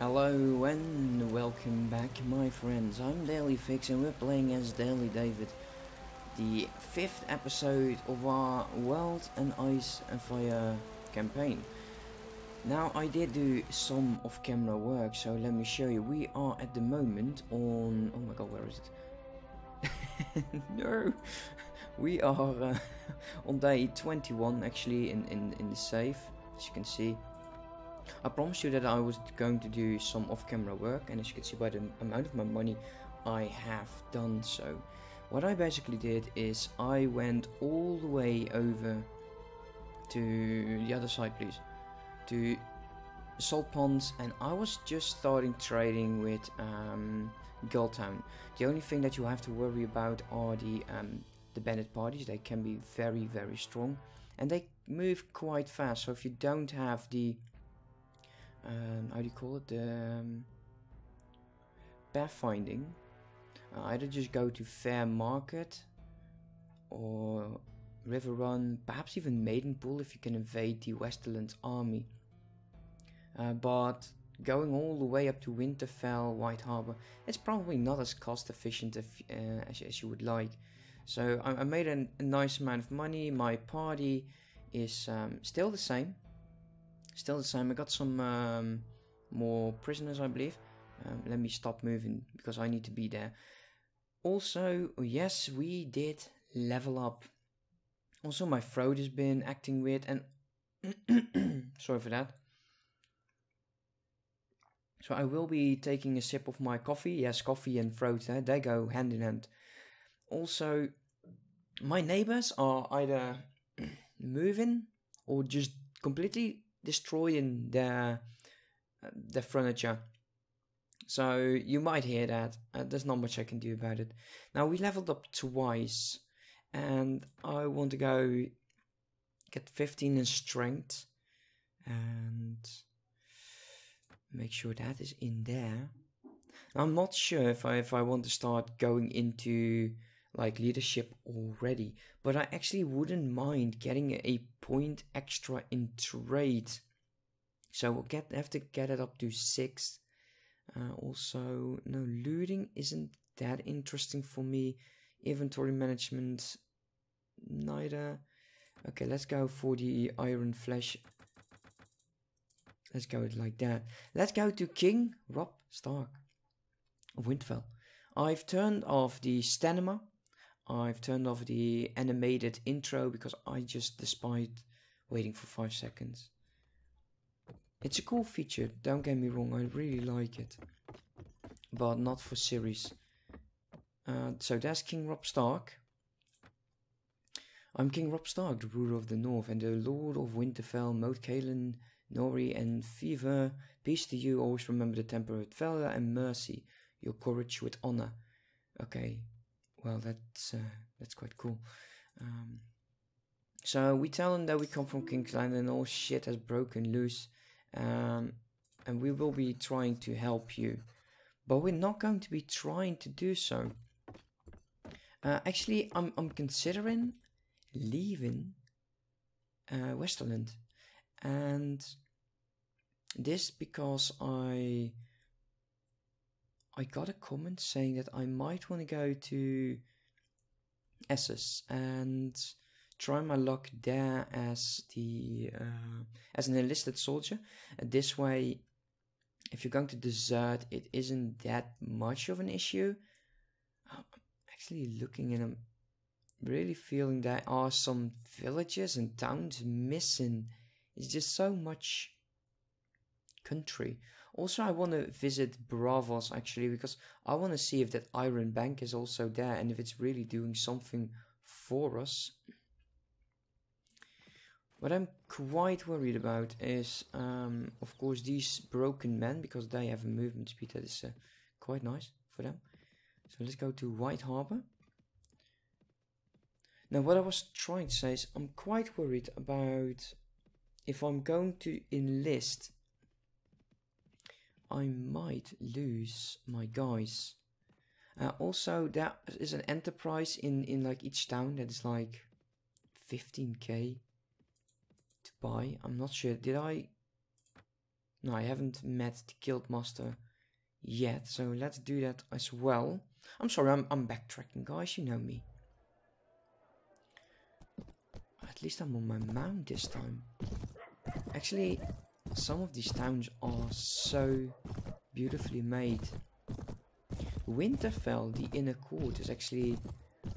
Hello and welcome back my friends, I'm Daily Fix and we're playing as Daily David the fifth episode of our World and Ice and Fire campaign. Now I did do some off camera work so let me show you, we are at the moment on, oh my god where is it? no! We are uh, on day 21 actually in, in, in the safe as you can see I promised you that I was going to do some off-camera work and as you can see by the amount of my money I have done so. What I basically did is I went all the way over to the other side please to Saltpans and I was just starting trading with um, Town. The only thing that you have to worry about are the um, the bandit parties. They can be very very strong and they move quite fast. So if you don't have the um, how do you call it? Um, pathfinding. Uh, either just go to Fairmarket or Riverrun perhaps even maidenpool if you can invade the westerland army. Uh, but going all the way up to winterfell white harbor it's probably not as cost efficient if, uh, as, as, you would like. So I, I made a, a, nice amount of money. My party is um, still the same Still the same. I got some um, more prisoners, I believe. Um, let me stop moving because I need to be there. Also, yes, we did level up. Also, my throat has been acting weird and sorry for that. So I will be taking a sip of my coffee. Yes, coffee and throat, eh, they go hand in hand. Also, my neighbors are either moving or just completely destroying the their furniture. So you might hear that. Uh, there's not much I can do about it. Now we leveled up twice, and I want to go get 15 in strength and make sure that is in there. I'm not sure if I if I want to start going into like leadership already, but I actually wouldn't mind getting a point extra in trade. So we'll get have to get it up to six. Uh, also, no looting isn't that interesting for me. Inventory management, neither. Okay, let's go for the iron flesh. Let's go like that. Let's go to King Robb Stark of Winterfell. I've turned off the stamina I've turned off the animated intro because I just despise waiting for 5 seconds. It's a cool feature, don't get me wrong, I really like it. But not for series. Uh, so that's King Robb Stark. I'm King Robb Stark, the ruler of the north, and the lord of Winterfell, Moat Cailin, Nori, and Fever. Peace to you, always remember the temper with valor and mercy, your courage with honor. Okay, well, that's uh, that's quite cool. Um, so we tell them that we come from King's Land and all shit has broken loose, um, and we will be trying to help you, but we're not going to be trying to do so. Uh, actually, I'm I'm considering leaving uh, Westerland, and this because I I got a comment saying that I might want to go to Essos and try my luck there as the uh, as an enlisted soldier. And this way, if you're going to desert, it isn't that much of an issue. I'm actually looking and I'm really feeling there are some villages and towns missing. It's just so much country. Also, I want to visit Braavos actually because I want to see if that Iron Bank is also there and if it's really doing something for us. What I'm quite worried about is, um, of course, these broken men because they have a movement speed that is uh, quite nice for them. So let's go to White Harbor. Now, what I was trying to say is I'm quite worried about if I'm going to enlist I might lose my guys. Uh, also, there is an enterprise in, in like each town that is like 15k to buy. I'm not sure. Did I No, I haven't met the guild master yet, so let's do that as well. I'm sorry, I'm, I'm backtracking, guys, you know me. At least I'm on my mount this time. Actually, some of these towns are so beautifully made. Winterfell, the inner court, is actually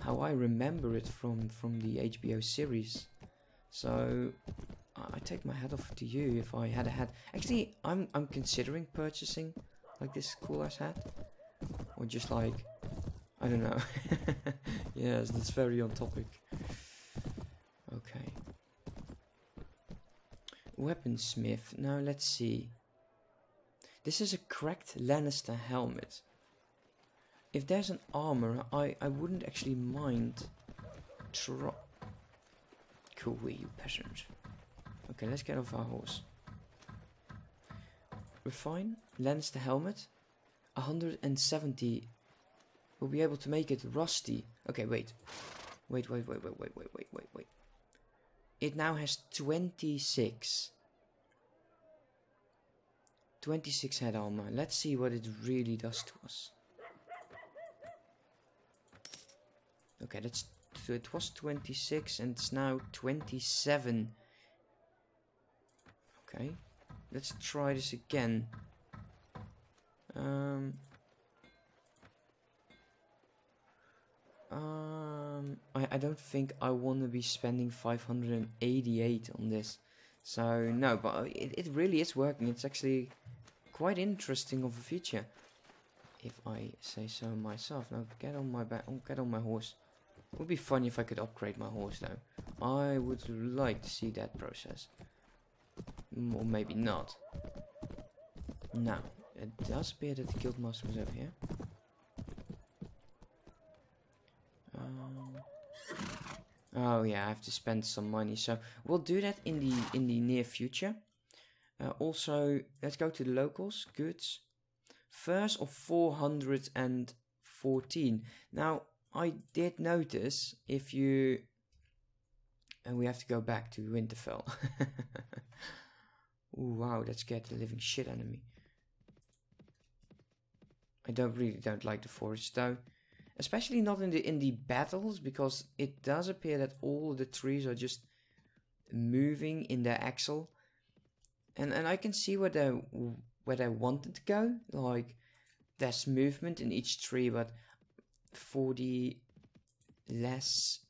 how I remember it from, from the HBO series. So I take my hat off to you if I had a hat. Actually, I'm I'm considering purchasing like this cool ass hat, or just like I don't know. yes, that's very on topic. Weaponsmith. Now let's see. This is a cracked Lannister helmet. If there's an armor, I, I wouldn't actually mind try... Cool you peasant. Okay, let's get off our horse. Refine, Lannister helmet. 170. We'll be able to make it rusty. Okay, wait. Wait, wait, wait, wait, wait, wait, wait, wait. It now has 26. 26 head armor. Let's see what it really does to us. Okay, that's it was 26 and it's now 27. Okay, let's try this again. Um, um, I, I don't think I want to be spending 588 on this. So, no, but it, it really is working. It's actually quite interesting of a feature. If I say so myself. Now, get on my back, Oh, get on my horse. It would be funny if I could upgrade my horse though. I would like to see that process. Or maybe not. Now, it does appear that the guildmaster was over here. Oh yeah, I have to spend some money, so we'll do that in the in the near future. Uh, also, let's go to the locals. Goods. First of 414. Now, I did notice if you... And we have to go back to Winterfell. Ooh, wow, that scared the living shit out of me. I don't really don't like the forest though. Especially not in the in the battles because it does appear that all the trees are just moving in their axle. And and I can see where they where they wanted to go. Like there's movement in each tree, but for the less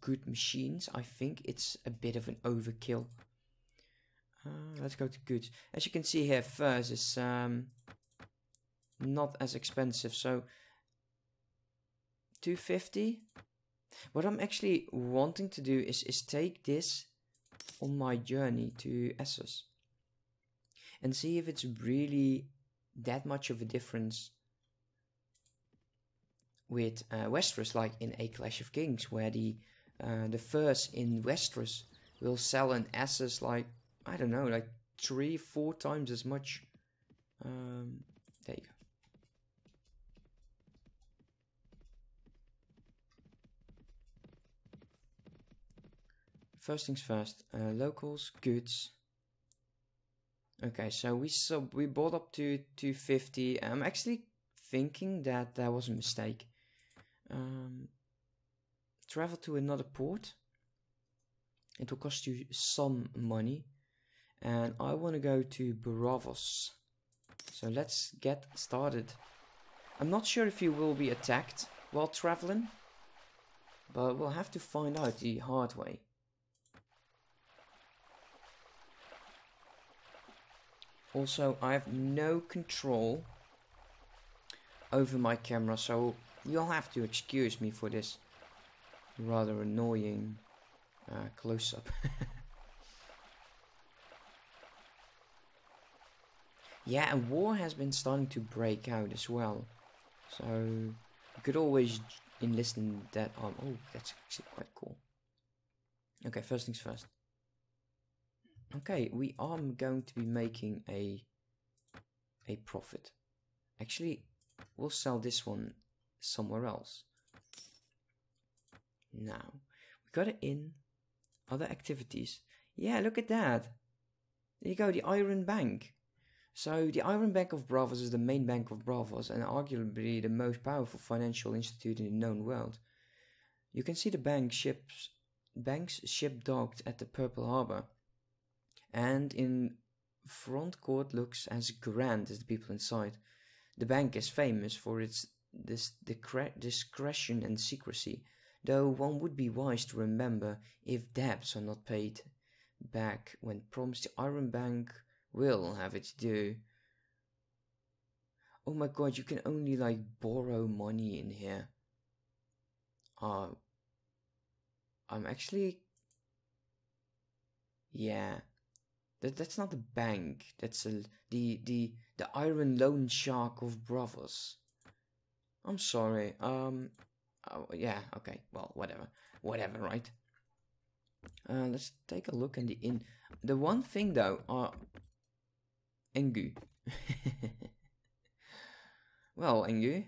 good machines, I think it's a bit of an overkill. Uh, let's go to goods. As you can see here, first is um, not as expensive, so 250. What I'm actually wanting to do is, is take this on my journey to Essos and see if it's really that much of a difference with uh, Westeros, like in A Clash of Kings, where the uh, the first in Westeros will sell an Essos like I don't know, like three, four times as much. Um, there you go. First things first, uh, locals, goods. Okay, so we so we bought up to 250. I'm actually thinking that that was a mistake. Um, travel to another port. It will cost you some money. And I want to go to Braavos. So let's get started. I'm not sure if you will be attacked while traveling. But we'll have to find out the hard way. Also, I have no control over my camera, so You'll have to excuse me for this rather annoying uh, close-up. yeah, and war has been starting to break out as well. So you could always enlist in that arm. Oh, that's actually quite cool. Okay, first things first. Okay, we are going to be making a a profit. Actually, we'll sell this one somewhere else. Now, we got it in other activities. Yeah, look at that. There you go, the Iron Bank. So the Iron Bank of Braavos is the main bank of Braavos and arguably the most powerful financial institute in the known world. You can see the bank ships, bank's ship docked at the Purple Harbor, and in front court looks as grand as the people inside. The bank is famous for its this discretion and secrecy, though one would be wise to remember if debts are not paid back when promised the Iron Bank will have its due. Oh my god, you can only like borrow money in here. Uh, I'm actually. Yeah. That, that's not a bank. That's a, the, the, the Iron Loan Shark of Braavos. I'm sorry. Um, oh, yeah, okay. Well, whatever. Whatever, right? Uh, let's take a look in the in. The one thing though, uh, Engu. well, Engu,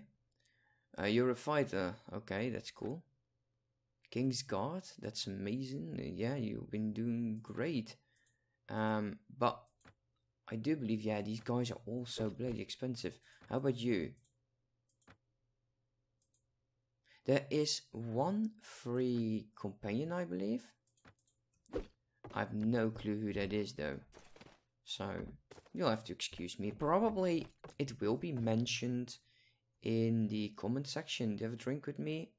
uh, you're a fighter. Okay, that's cool. King's Guard, that's amazing. Yeah, you've been doing great. Um, but I do believe, yeah, these guys are also bloody expensive. How about you? There is one free companion, I believe. I have no clue who that is, though. So, you'll have to excuse me. Probably it will be mentioned in the comment section. Do you have a drink with me?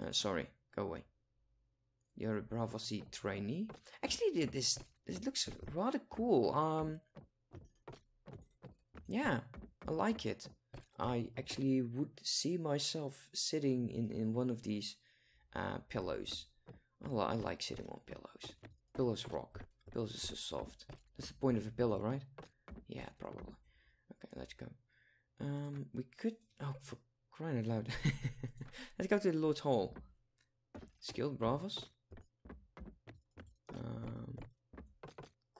Uh, sorry, go away. You're a Braavosi trainee. Actually, this this looks rather cool. Um, yeah, I like it. I actually would see myself sitting in in one of these uh, pillows. I, I like sitting on pillows. Pillows rock. Pillows are so soft. That's the point of a pillow, right? Yeah, probably. Okay, let's go. Um, we could. Oh, for crying out loud! let's go to the Lord's Hall. Skilled Braavos.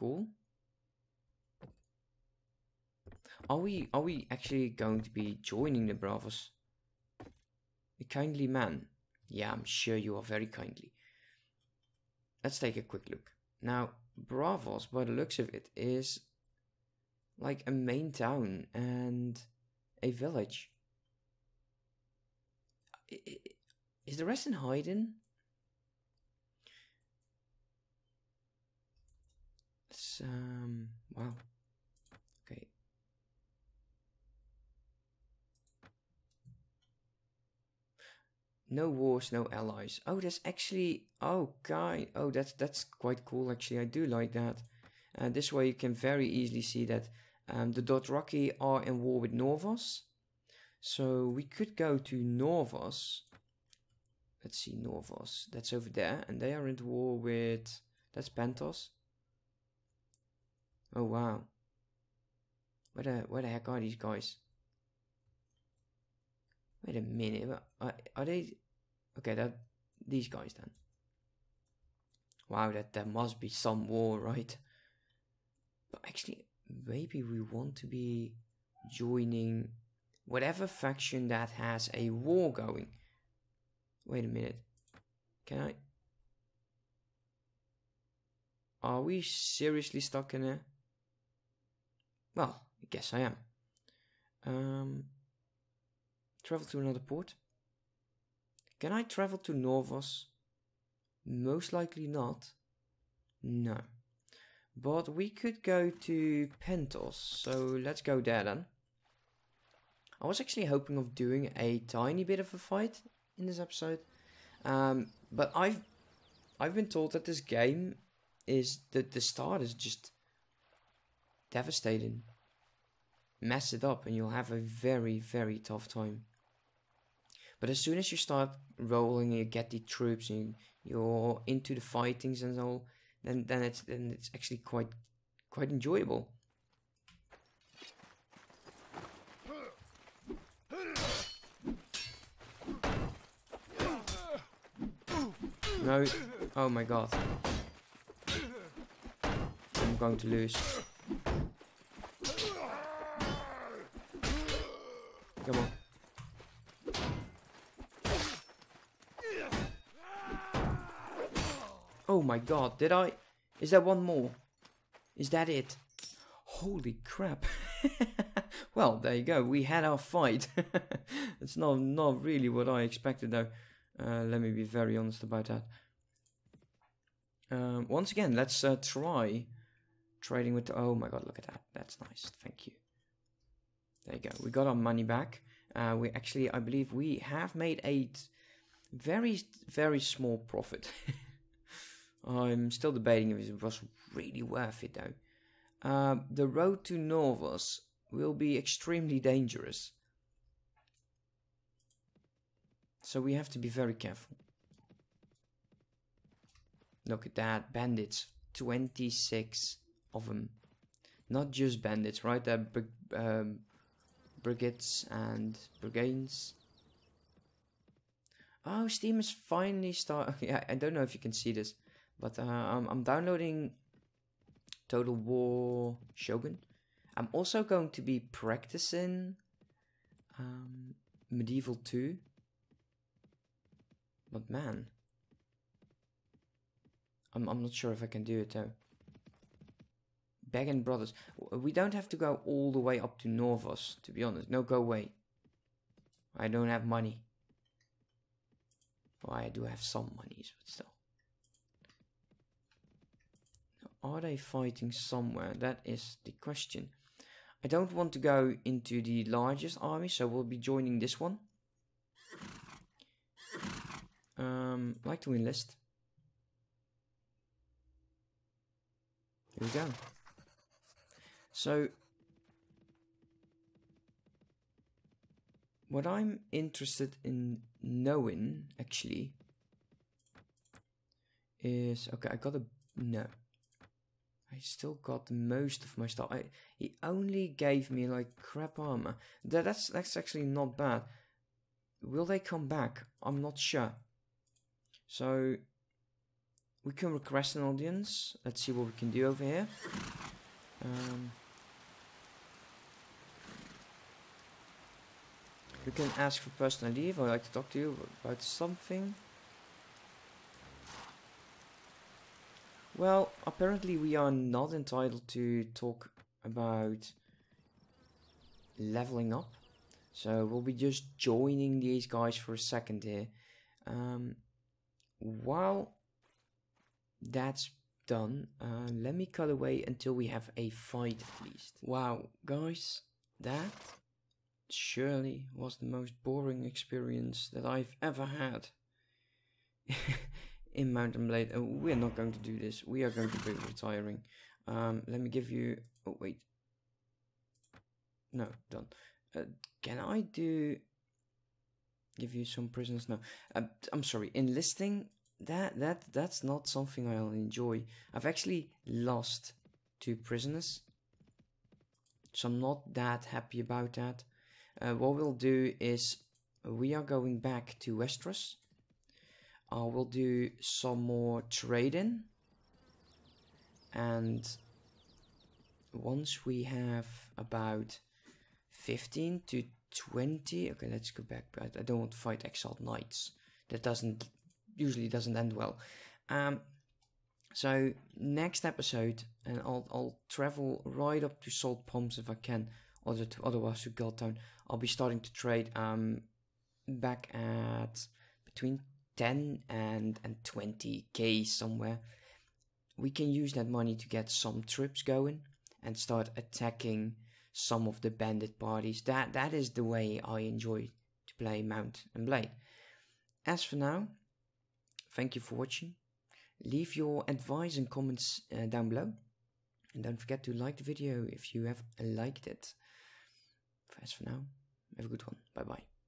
Cool. Are we are we actually going to be joining the Braavos? A kindly man. Yeah, I'm sure you are very kindly. Let's take a quick look. Now, Braavos, by the looks of it, is like a main town and a village. Is the rest in hiding? Um, wow. Okay. No wars, no allies. Oh, that's actually, oh, guy. Oh, that's, that's quite cool, actually. I do like that. Uh, this way you can very easily see that um, the Dothraki are in war with Norvos. So we could go to Norvos. Let's see, Norvos. That's over there. And they are in war with... That's Pentos. Oh, wow. Where the, where the heck are these guys? Wait a minute. Are, are they... Okay, that these guys then. Wow, that there must be some war, right? But actually, maybe we want to be joining whatever faction that has a war going. Wait a minute. Can I... Are we seriously stuck in a... Well, I guess I am. Um, travel to another port. Can I travel to Norvos? Most likely not. No. But we could go to Pentos, so let's go there then. I was actually hoping of doing a tiny bit of a fight in this episode. Um, but I've I've been told that this game is that the start is just devastating. Mess it up and you'll have a very, very tough time. But as soon as you start rolling, you get the troops and you're into the fightings and all, then then it's then it's actually quite quite enjoyable. No. Oh my god. I'm going to lose. Come on. Oh my god, did I? Is there one more? Is that it? Holy crap. well, there you go. We had our fight. it's not, not really what I expected though. Uh, let me be very honest about that. Um, once again, let's uh, try trading with... Oh my god, look at that. That's nice. Thank you. There you go. We got our money back. Uh, we actually, I believe we have made a very, very small profit. I'm still debating if it was really worth it though. Uh, the road to Norvos will be extremely dangerous. So we have to be very careful. Look at that, bandits. 26 of them. Not just bandits, right? They're um, brigades and brigades. Oh, Steam is finally start. Yeah, I don't know if you can see this, but uh, I'm, I'm downloading Total War Shogun. I'm also going to be practicing um, Medieval 2. But man, I'm, I'm not sure if I can do it though. Baggin Brothers. We don't have to go all the way up to Norvos, to be honest. No, go away. I don't have money. Well, I do have some monies, but still. Are they fighting somewhere? That is the question. I don't want to go into the largest army, so we'll be joining this one. Um, like to enlist. Here we go. So, what I'm interested in knowing actually is okay. I got a no. I still got most of my stuff. I, he only gave me like crap armor. That, that's that's actually not bad. Will they come back? I'm not sure. So we can request an audience. Let's see what we can do over here. Um, you can ask for personal leave. I'd like to talk to you about something. Well, apparently we are not entitled to talk about leveling up. So we'll be just joining these guys for a second here. Um, while that's done, uh, let me cut away until we have a fight at least. Wow, guys, that surely was the most boring experience that I've ever had. in Mount and Blade. Uh, we're not going to do this. We are going to be retiring. Um, let me give you... Oh, wait. No, done. Uh, can I do... Give you some prisoners? No. Uh, I'm sorry. Enlisting, that, that, that's not something I'll enjoy. I've actually lost two prisoners. So I'm not that happy about that. Uh, what we'll do is we are going back to Westeros uh, we'll do some more trading. And once we have about 15 to 20 okay let's go back but I don't want to fight exiled knights. That doesn't usually doesn't end well. Um so next episode and I'll, I'll travel right up to Saltpans if I can or to otherwise to Gulltown. I'll be starting to trade um back at between 10 and, and 20k somewhere, we can use that money to get some trips going and start attacking some of the bandit parties. That That is the way I enjoy to play Mount and Blade. As for now, thank you for watching. Leave your advice and comments uh, down below. And don't forget to like the video if you have liked it. As for now, have a good one. Bye bye.